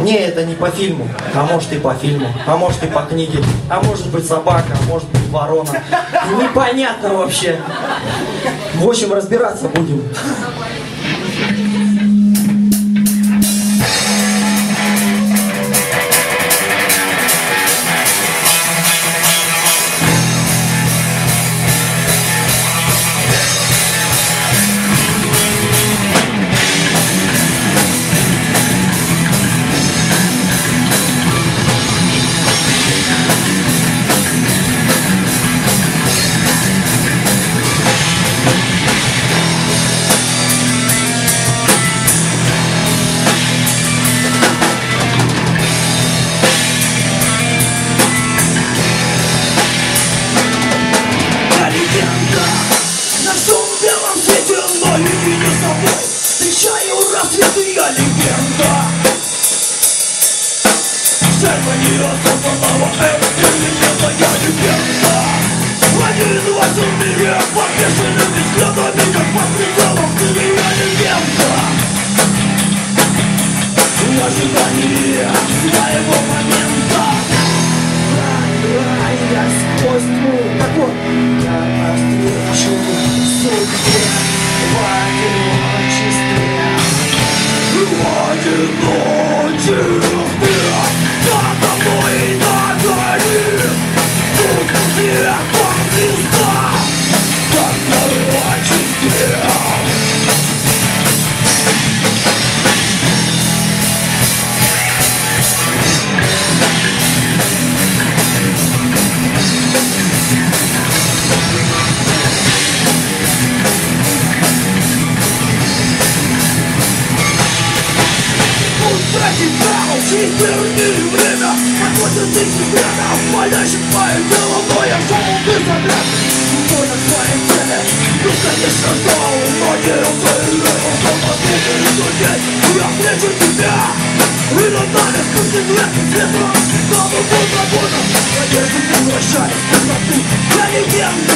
Не, это не по фильму, а может и по фильму, а может и по книге, а может быть собака, а может быть ворона. Непонятно вообще. В общем, разбираться будем. Ожидании своего момента Я сквозь тьму, так вот, я навстречу судьбе в одиночестве. В одиночестве Право, честь, верни время тысячи взглядов, молящих мое дело Но я шел без взгляд Понял свои цели Ну, конечно, ждал, но не уцелел Посмотри людей, я встречу тебя И над нами спустит лет ветра Снова будет свобода Надеюсь, ты возвращаясь в темноту Я легенда,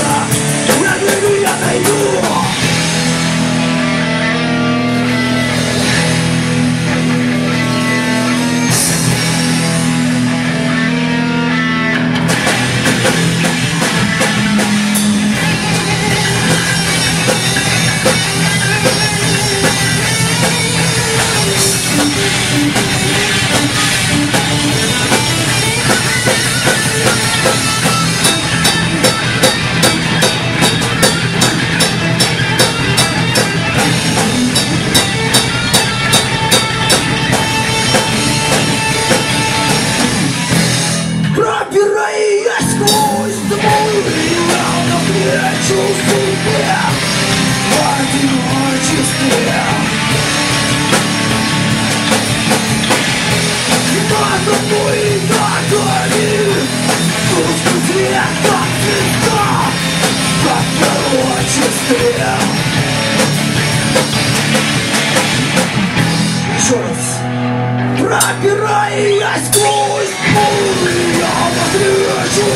Еще раз. Пробираясь сквозь тьму Я навстречу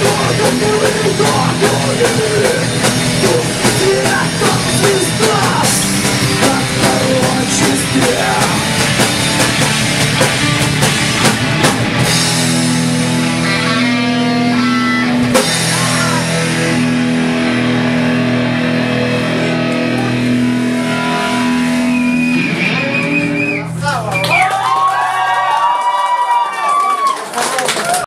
Надо мной на горе